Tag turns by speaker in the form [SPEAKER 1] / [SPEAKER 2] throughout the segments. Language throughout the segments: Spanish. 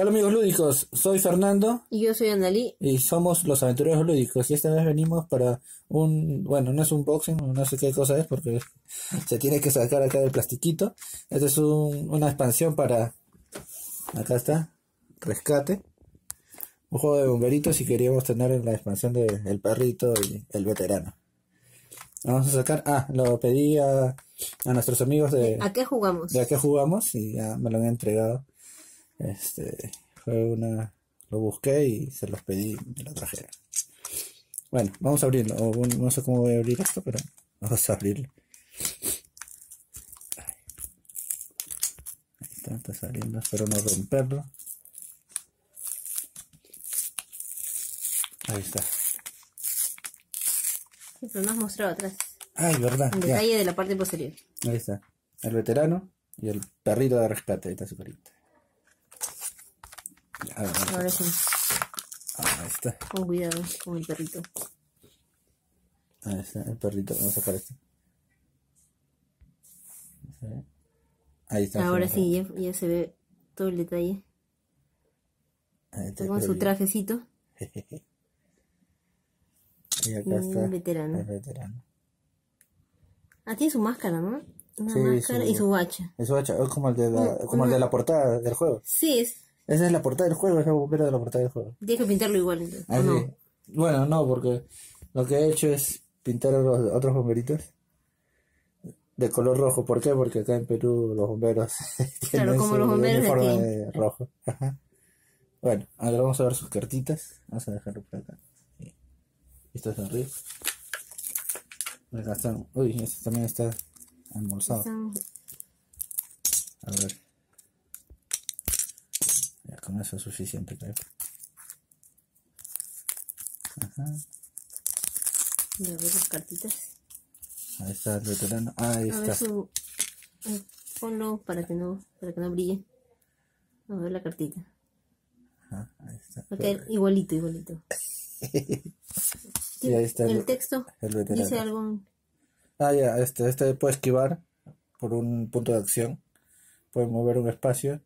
[SPEAKER 1] Hola amigos lúdicos, soy Fernando
[SPEAKER 2] Y yo soy Andalí.
[SPEAKER 1] y somos los aventureros lúdicos y esta vez venimos para un, bueno, no es un boxing, no sé qué cosa es porque se tiene que sacar acá del plastiquito. Esta es un- una expansión para, acá está, rescate. Un juego de bomberitos y queríamos tener en la expansión de El Perrito y El Veterano. Vamos a sacar, ah, lo pedí a, a nuestros amigos de,
[SPEAKER 2] ¿A qué jugamos?
[SPEAKER 1] de a qué jugamos y ya me lo han entregado. Este, fue una, lo busqué y se los pedí y me lo trajeron. Bueno, vamos a abrirlo. O, bueno, no sé cómo voy a abrir esto, pero vamos a abrirlo. Ahí está, está saliendo, espero no romperlo. Ahí está.
[SPEAKER 2] Sí, pero no has mostrado atrás.
[SPEAKER 1] Ay, verdad.
[SPEAKER 2] En
[SPEAKER 1] ya.
[SPEAKER 2] detalle de la parte posterior.
[SPEAKER 1] Ahí está. El veterano y el perrito de rescate. Ahí está su carita. Ya, a ver, vamos a-
[SPEAKER 2] Ahora sí,
[SPEAKER 1] Ah, ahí está.
[SPEAKER 2] con cuidado con el perrito.
[SPEAKER 1] Ahí está el perrito. Vamos a sacar esto. ¿Se ve? Ahí está.
[SPEAKER 2] Ahora sí, ya, ya se ve todo el detalle.
[SPEAKER 1] Ahí está
[SPEAKER 2] con su trajecito.
[SPEAKER 1] Y acá
[SPEAKER 2] Un
[SPEAKER 1] está
[SPEAKER 2] veterano.
[SPEAKER 1] el veterano.
[SPEAKER 2] Ah, tiene su máscara, ¿no? Una
[SPEAKER 1] Sí,
[SPEAKER 2] máscara
[SPEAKER 1] su-
[SPEAKER 2] y su hacha.
[SPEAKER 1] Es como el de la, como el de la portada del juego.
[SPEAKER 2] Sí, es,
[SPEAKER 1] Esa es la portada del juego, es el bombero de la portada del juego.
[SPEAKER 2] tienes que pintarlo igual. entonces, ¿o no?
[SPEAKER 1] Bueno, no, porque lo que he hecho es pintar a los otros bomberitos de color rojo. ¿Por qué? Porque acá en Perú los bomberos tienen
[SPEAKER 2] como
[SPEAKER 1] su
[SPEAKER 2] los bomberos de
[SPEAKER 1] uniforme
[SPEAKER 2] aquí.
[SPEAKER 1] de rojo. Ajá. Bueno, ahora vamos a ver sus cartitas. Vamos a dejarlo por acá. Sí. Esto es arriba. Acá están. Uy, este también está almorzado A ver. Ya con eso es suficiente, creo. Ajá.
[SPEAKER 2] Ya ver las cartitas.
[SPEAKER 1] Ahí está el veterano. Ahí
[SPEAKER 2] A ver
[SPEAKER 1] está.
[SPEAKER 2] su... eh, Ponlo para que no, para que no brille. A ver la cartita.
[SPEAKER 1] Ajá, ahí está.
[SPEAKER 2] Caer igualito, igualito.
[SPEAKER 1] Y ahí está
[SPEAKER 2] el,
[SPEAKER 1] el-
[SPEAKER 2] texto.
[SPEAKER 1] el veterano.
[SPEAKER 2] Dice algo.
[SPEAKER 1] Ah, ya, este, este puede esquivar por un punto de acción. Puede mover un espacio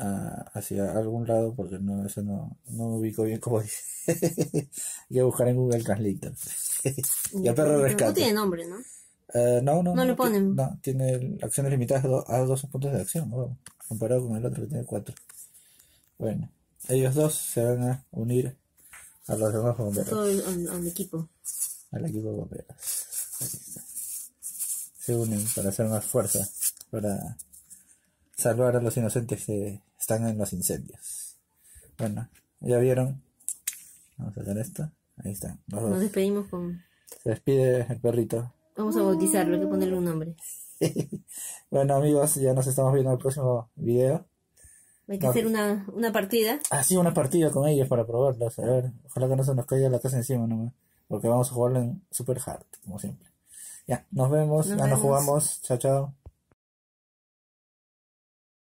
[SPEAKER 1] ah, hacia algún lado porque no, eso no, no me ubico bien como dice. Hay que buscar en Google Translate. y el perro de
[SPEAKER 2] No
[SPEAKER 1] rescate.
[SPEAKER 2] tiene nombre, ¿no?
[SPEAKER 1] Eh, no, no,
[SPEAKER 2] No le
[SPEAKER 1] ti-
[SPEAKER 2] ponen.
[SPEAKER 1] No, tiene acciones limitadas a do- a dos puntos de acción, ¿no? comparado con el otro que tiene cuatro. Bueno, ellos dos se van a unir a los demás bomberos,
[SPEAKER 2] Todo el, al- al equipo.
[SPEAKER 1] al equipo de bomberos. Está. Se unen para hacer más fuerza, para salvar a los inocentes que están en los incendios. Bueno, ya vieron. Vamos a hacer esto. Ahí dos.
[SPEAKER 2] Nos despedimos con.
[SPEAKER 1] Se despide el perrito.
[SPEAKER 2] Vamos a bautizarlo, hay que ponerle un nombre.
[SPEAKER 1] Bueno amigos, ya nos estamos viendo en el próximo video.
[SPEAKER 2] Hay que
[SPEAKER 1] No.
[SPEAKER 2] hacer una, una partida.
[SPEAKER 1] Ah, sí, una partida con ellos para probarlos. A ver, ojalá que no se nos caiga la casa encima nomás. Porque vamos a jugarlo en super hard, como siempre. Ya, nos vemos,
[SPEAKER 2] Nos
[SPEAKER 1] ya nos jugamos. Chao, chao.